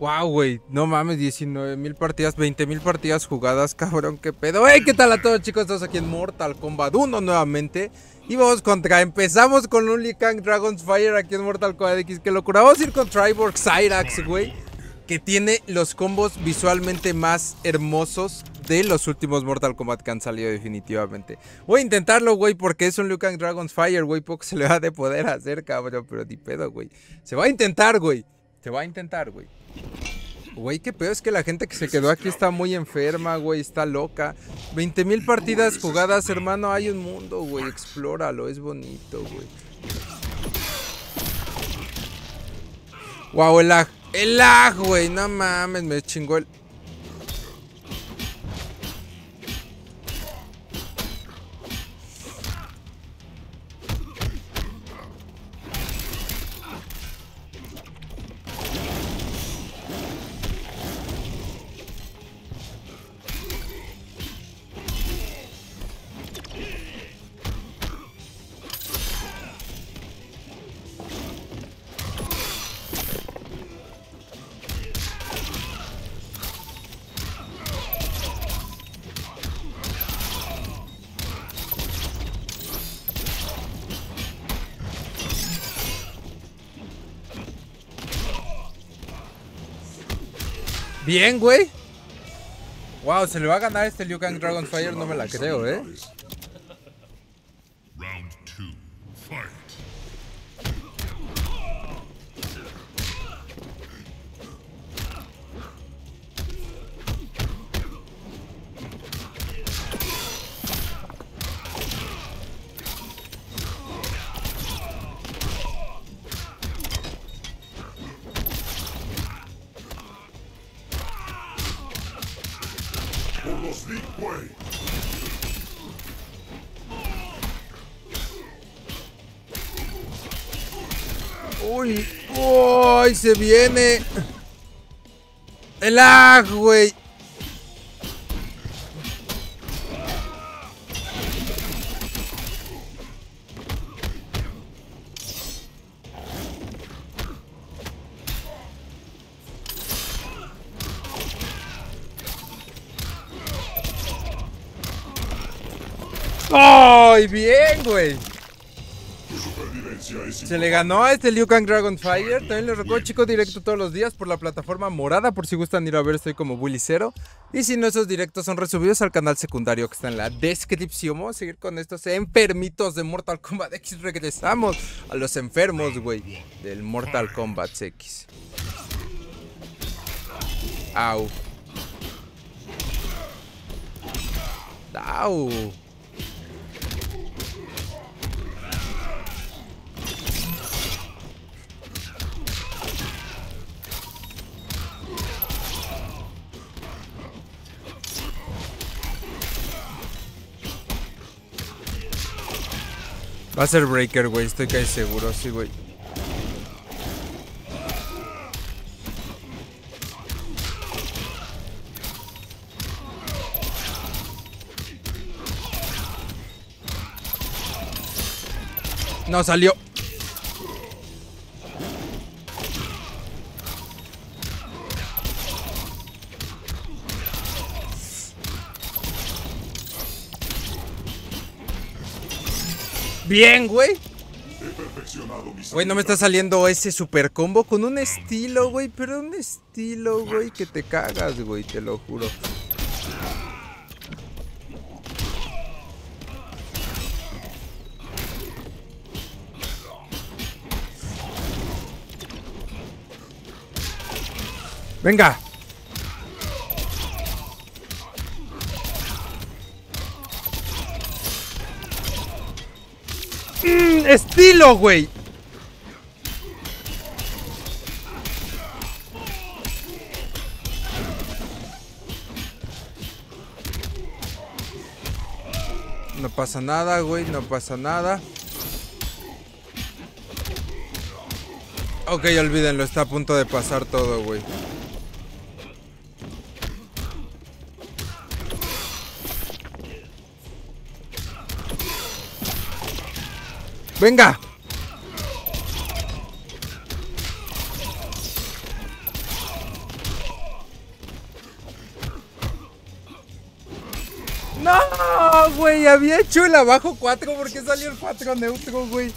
Wow, güey, no mames, 19 mil partidas, 20 mil partidas jugadas, cabrón, qué pedo. Hey, ¿qué tal a todos chicos? Estamos aquí en Mortal Kombat 1 nuevamente. Y vamos contra, empezamos con un Kang Dragon's Fire aquí en Mortal Kombat X, qué locura. Vamos a ir con Triborg Cyrax, güey, que tiene los combos visualmente más hermosos de los últimos Mortal Kombat que han salido definitivamente. Voy a intentarlo, güey, porque es un Liu Kang Dragon's Fire, güey, poco se le va de poder hacer, cabrón, pero ni pedo, güey. Se va a intentar, güey. Se va a intentar, güey. Güey, qué pedo es que la gente que se quedó aquí está muy enferma, güey, está loca. 20 mil partidas jugadas, hermano, hay un mundo, güey, explóralo, es bonito, güey. Wow, el lag, el lag, güey, no mames, me chingó el... Bien, güey. Wow, se le va a ganar este Liu Kang Dragonfire, no me la creo, eh. Uy, uy, se viene. El lag, güey. ¡Ay, bien, güey! Se le ganó a este Liu Kang Dragonfire. También les recuerdo, chicos, directo todos los días por la plataforma morada. Por si gustan ir a ver, estoy como Willy Cero. Y si no, esos directos son resubidos al canal secundario que está en la descripción. Vamos a seguir con estos enfermitos de Mortal Kombat X. Regresamos a los enfermos, güey, del Mortal Kombat X. Au. Au. Va a ser Breaker, güey. Estoy casi seguro, sí, güey. No salió. Bien, güey. Güey, no me está saliendo ese super combo con un estilo, güey. Pero un estilo, güey, que te cagas, güey, te lo juro. Venga. Estilo, güey. No pasa nada, güey, no pasa nada. Ok, olvídenlo, está a punto de pasar todo, güey. ¡Venga! ¡No, güey! Había hecho el abajo 4 porque salió el 4 neutro, güey.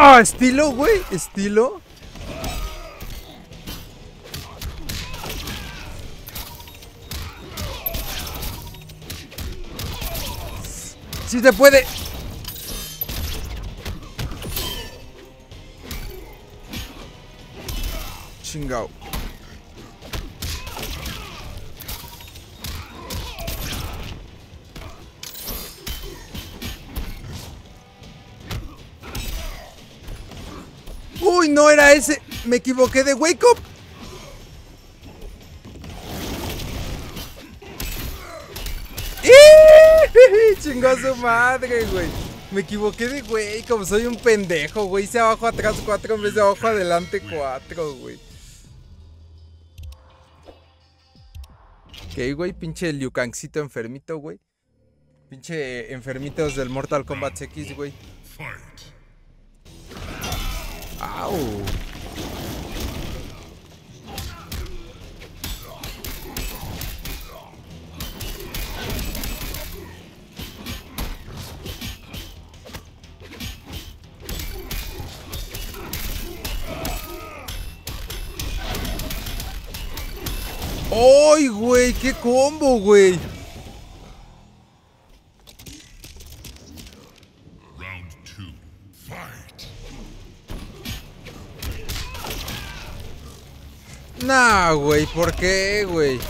Ah, estilo, güey, estilo. Sí se puede. Chingao. Uy, no era ese. Me equivoqué de wake up. Chingó a su madre, güey. Me equivoqué de güey, como soy un pendejo, güey. Hice abajo atrás 4 en vez de abajo adelante 4, güey. Ok, güey, pinche Liu Kangcito enfermito, güey. Pinche enfermitos del Mortal Kombat X, güey. Au. ¡Ay, güey! ¡Qué combo, güey! Nah, güey, ¿por qué, güey?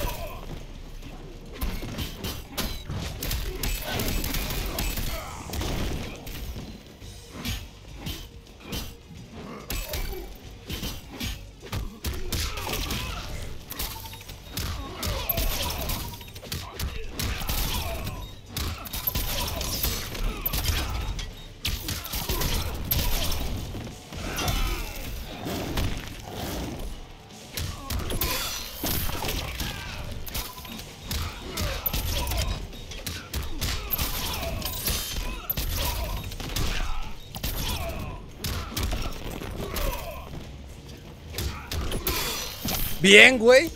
Bien, güey.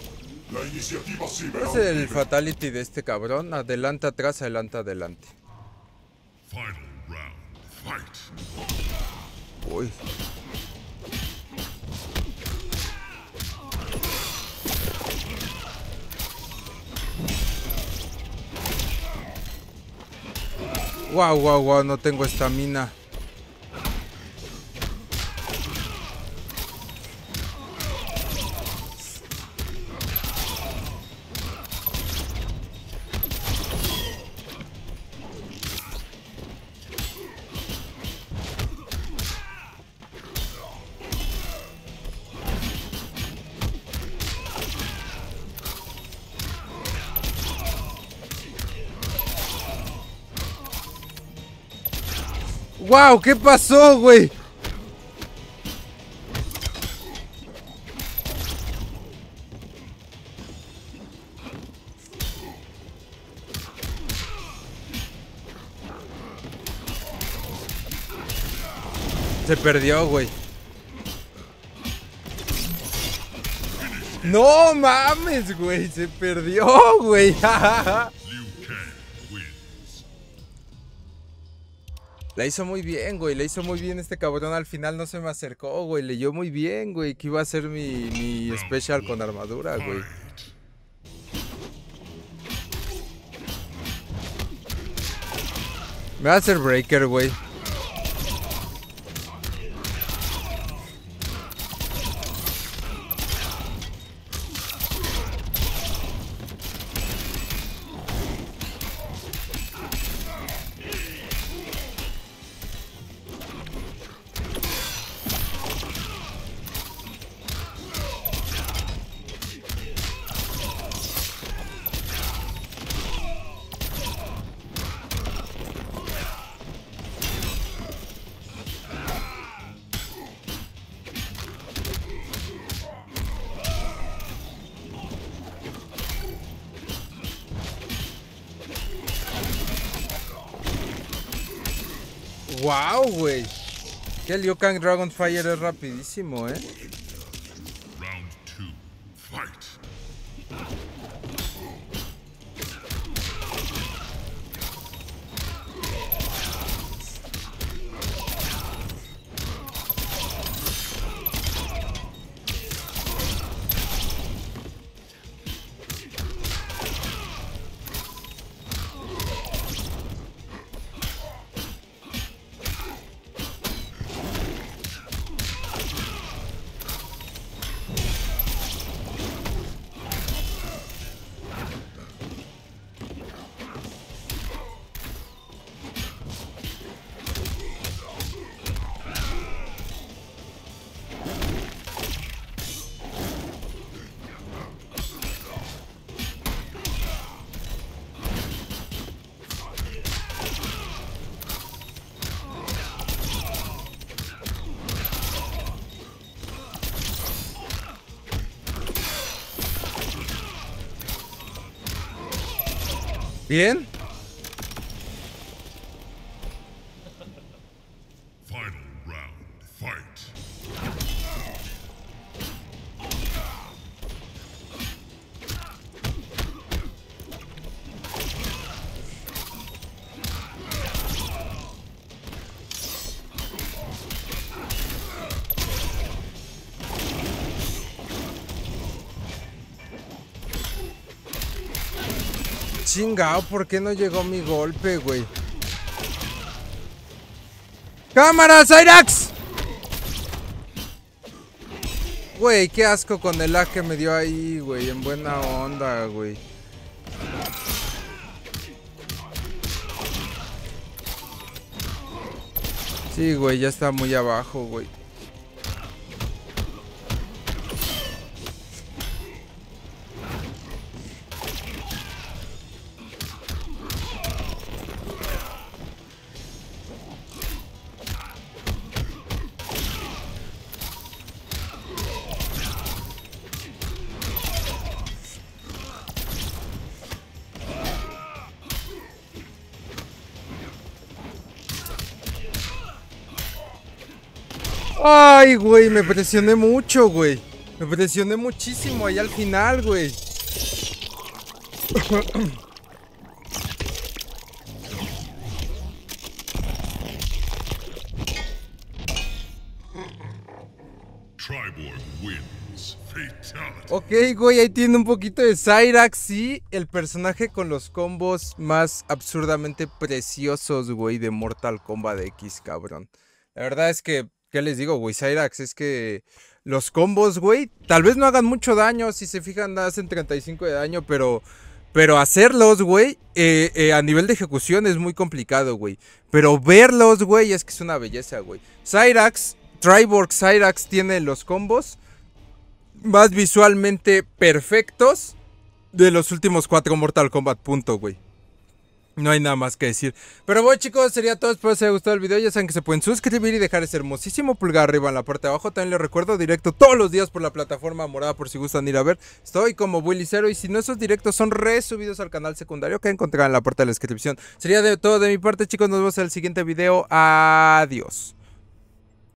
La iniciativa Es el fatality de este cabrón. Adelante, atrás, adelante, adelante. Final round. Fight. Uy. Wow, wow, wow, no tengo estamina. Wow, ¿qué pasó, güey? Se perdió, güey. No mames, güey. Se perdió, güey. La hizo muy bien, güey. La hizo muy bien este cabrón. Al final no se me acercó, güey. Leyó muy bien, güey. Que iba a ser mi, mi special con armadura, güey. Me va a hacer breaker, güey. Wow, güey. Que el Kang Dragonfire es rapidísimo, eh. Bien. Chingao, ¿por qué no llegó mi golpe, güey? ¡Cámara, Cyrax! Güey, qué asco con el lag que me dio ahí, güey. En buena onda, güey. Sí, güey, ya está muy abajo, güey. Ay, güey, me presioné mucho, güey. Me presioné muchísimo ahí al final, güey. Ok, güey, ahí tiene un poquito de Cyrax, sí. El personaje con los combos más absurdamente preciosos, güey, de Mortal Kombat X, cabrón. La verdad es que, ¿qué les digo, güey? Cyrax es que los combos, güey, tal vez no hagan mucho daño. Si se fijan, hacen 35 de daño, pero... Pero hacerlos, güey, eh, eh, a nivel de ejecución es muy complicado, güey. Pero verlos, güey, es que es una belleza, güey. Cyrax, Triborg Cyrax tiene los combos más visualmente perfectos de los últimos cuatro Mortal Kombat, punto, güey. No hay nada más que decir. Pero bueno, chicos, sería todo. Espero que les haya gustado el video. Ya saben que se pueden suscribir y dejar ese hermosísimo pulgar arriba en la parte de abajo. También les recuerdo directo todos los días por la plataforma morada por si gustan ir a ver. Estoy como Willy Cero y si no esos directos son resubidos al canal secundario que encontrarán en la parte de la descripción. Sería de todo de mi parte, chicos. Nos vemos en el siguiente video. Adiós.